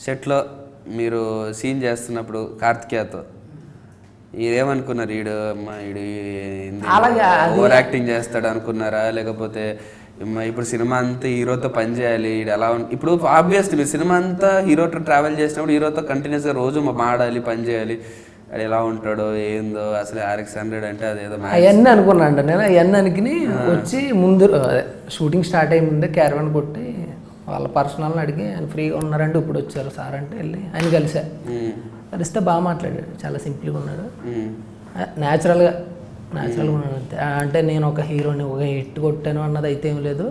సెట్లో మీరు సీన్ చేస్తున్నప్పుడు కార్తికేయతో. మీరేమనుకున్నారు ఈడు అమ్మా ఈడు ఓవర్ యాక్టింగ్ చేస్తాడు అనుకున్నారా? లేకపోతే ఇప్పుడు సినిమా అంతా హీరోతో పని చేయాలి ఈడు ఎలా ఇప్పుడు ఆబ్వియస్ మీరు సినిమా అంతా హీరోతో ట్రావెల్ చేసినప్పుడు హీరోతో కంటిన్యూస్గా రోజు మా- మాడాలి పని చేయాలి. అది ఎలా ఉంటాడో ఏందో అసలు ఆర్ఎక్స్ హండ్రెడ్ అంటే అదేదో అవన్నీ అనుకున్నాను నేను. అవన్నీ అనుకుని వచ్చి ముందు షూటింగ్ స్టార్ట్ అయ్యే ముందే క్యారవన్ కొట్టి వాళ్ళ పర్సనల్ని అడిగి ఆయన ఫ్రీగా ఉన్నారంటే ఇప్పుడు వచ్చారు. సార్ అంటే వెళ్ళి ఆయన కలిసా. కలిస్తే బాగా మాట్లాడాడు చాలా సింపుల్గా ఉన్నాడు. న్యాచురల్గా న్యాచురల్గా ఉన్నాడు అంతే. అంటే నేను ఒక హీరోని ఒక హిట్ కొట్టాను అన్నది అయితే ఏం లేదు.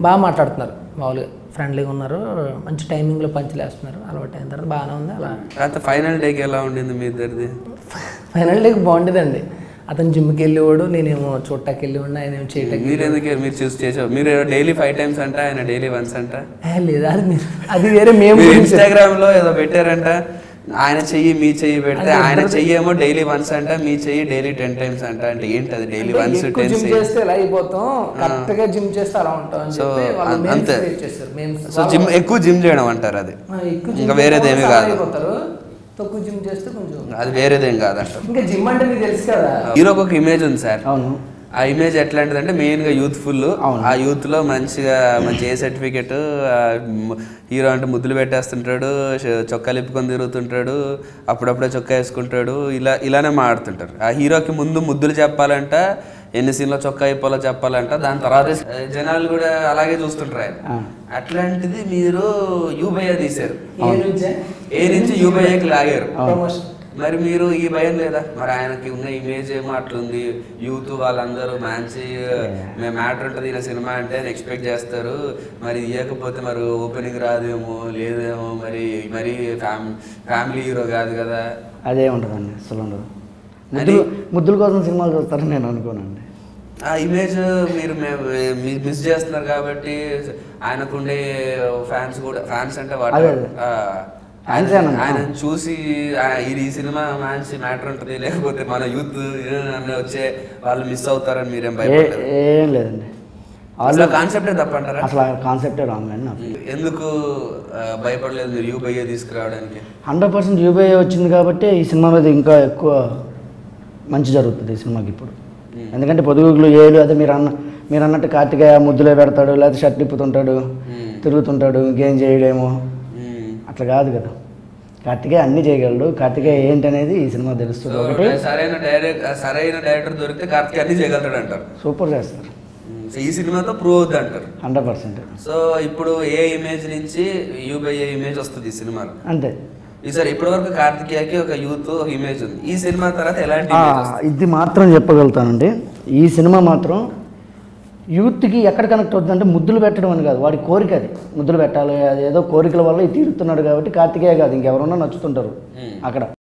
బాగా మాట్లాడుతున్నారు మామూలుగా ఫ్రెండ్లీగా ఉన్నారు. మంచి టైమింగ్లో పంచలేస్తున్నారు అలవాటు అయిన తర్వాత బాగానే ఉంది అలా. ఫైనల్ డేకి ఎలా ఉండింది మీ ఇద్దరిది? ఫైనల్ డేకి బాగుండేదండి. అతను జిమ్కి వెళ్ళేవాడు నేనేమో చూడటానికి వెళ్ళేవాడిని ఆయన ఏమో చేయటానికి మీరు ఎందుకు మీరు చూసి చేసావు మీరు డైలీ ఫైవ్ టైమ్స్ అంట ఆయన డైలీ వన్స్ అంట? లేదు? మీరు అది వేరే మేము మీరు గురించి ఇన్స్టాగ్రామ్లో ఏదో పెట్టారంట ఆయన చెయ్యి మీ చెయ్యి పెడితే ఆయన చెయ్యి ఏమో డైలీ వన్స్ అంట మీ చెయ్యి డైలీ టెన్ టైమ్స్ అంట. అంటే ఏంటి అది డైలీ వన్స్ టెన్ జిమ్ చేస్తే ఇలా అయిపోతాం? కరెక్ట్గా జిమ్ చేస్తే అలా ఉంటాం సో, అంతే. సో జిమ్ ఎక్కువ జిమ్ చేయడం అంటారు అది. ఇంకా వేరేది ఏమీ కాదు. తక్కువ జిమ్ చేస్తే కొంచెం అది వేరేదేం కాదంట ఇంకా జిమ్ అంటే మీకు తెలుసు కదా? హీరోకి ఒక ఇమేజ్ ఉంది సార్. అవును. ఆ ఇమేజ్ ఎట్లాంటిది అంటే మెయిన్గా యూత్ఫుల్ ఆ యూత్లో మంచిగా మంచి ఏ సర్టిఫికెట్ హీరో అంటే ముద్దులు పెట్టేస్తుంటాడు చొక్కాలు ఇప్పుకొని తిరుగుతుంటాడు అప్పుడప్పుడే చొక్కా వేసుకుంటాడు ఇలా ఇలానే మాడుతుంటారు ఆ హీరోకి ముందు ముద్దులు చెప్పాలంట ఎన్ని సీన్లో చొక్కా అయిపోలో చెప్పాలంట దాని తర్వాత జనాలు కూడా అలాగే చూస్తుంటారు ఆయన. అట్లాంటిది మీరు యూబయ్య తీశారు. ఏ నుంచే యూబయ్యకి లాగారు? మరి మీరు ఈ భయం లేదా? మరి ఆయనకి ఉన్న ఇమేజ్ ఏమో అట్లుంది యూత్ వాళ్ళందరూ మంచి మేము మ్యాటర్ ఉంటుంది ఇలా సినిమా అంటే ఎక్స్పెక్ట్ చేస్తారు. మరి ఇవ్వకపోతే మరి ఓపెనింగ్ రాదేమో లేదేమో మరి మరి ఫ్యామ్ ఫ్యామిలీ హీరో కాదు కదా. అదే ఉంటుందండి అసలు ఉండదు ముద్దులు ముద్దుల కోసం సినిమాలు చూస్తారని నేను అనుకోనండి. ఆ ఇమేజ్ మీరు మిస్ చేస్తున్నారు కాబట్టి ఆయనకుండే ఫ్యాన్స్ కూడా ఫ్యాన్స్ అంటే వాటి ఆయన? ఆయన చూసి ఇది ఈ సినిమా మంచి మ్యాటర్ ఉంటుంది లేకపోతే మన యూత్ వచ్చే వాళ్ళు మిస్ అవుతారని మీరేం ఏ భయపడతారు ఏం లేదండి. అసలు కాన్సెప్టే తప్పంటారా? అసలు కాన్సెప్టే రాంగ్ అండి నాకు. ఎందుకు భయపడలేదు మీరు యూ బయ్యే తీసుకురావడానికి? హండ్రెడ్ పర్సెంట్ యూబీఐ వచ్చింది కాబట్టి ఈ సినిమా మీద ఇంకా ఎక్కువ మంచి జరుగుతుంది ఈ సినిమాకి ఇప్పుడు. ఎందుకంటే పొదుగులు ఏలు అదే మీరు అన్న మీరు అన్నట్టు కార్తికేయ ముద్దులే పెడతాడు లేకపోతే షర్ట్ తిప్పుతుంటాడు తిరుగుతుంటాడు ఇంకేం చేయడేమో. అట్లా కాదు కదా. కార్తికేయ అన్నీ చేయగలడు. కార్తికేయ ఏంటి అనేది ఈ సినిమా తెలుస్తుంది ఒకటి సరైన డైరెక్ట్ సరైన డైరెక్టర్ దొరికితే కార్తీక్ అన్ని చేయగలుగుతాడు అంటారు సూపర్ చేస్తారు. ఈ సినిమాతో ప్రూవ్ అవుద్ది అంటారు హండ్రెడ్ పర్సెంట్. సో ఇప్పుడు ఏ ఇమేజ్ నుంచి యూ బై ఏ ఇమేజ్ వస్తుంది ఈ సినిమాలో? అంతే. ఈసారి ఇప్పటి వరకు కార్తికేయకి ఒక యూత్ ఒక ఇమేజ్ ఉంది. ఈ సినిమా తర్వాత ఎలాంటి? ఇది మాత్రం చెప్పగలుగుతానండి. ఈ సినిమా మాత్రం యూత్కి ఎక్కడ కనెక్ట్ అవుతుందంటే ముద్దులు పెట్టడం అని కాదు. వాడి కోరిక అది. ముద్దులు పెట్టాలి అది ఏదో కోరికల వల్ల తీరుతున్నాడు కాబట్టి కార్తికేయ కాదు. ఇంకెవరన్నా నచ్చుతుంటారు. అక్కడ.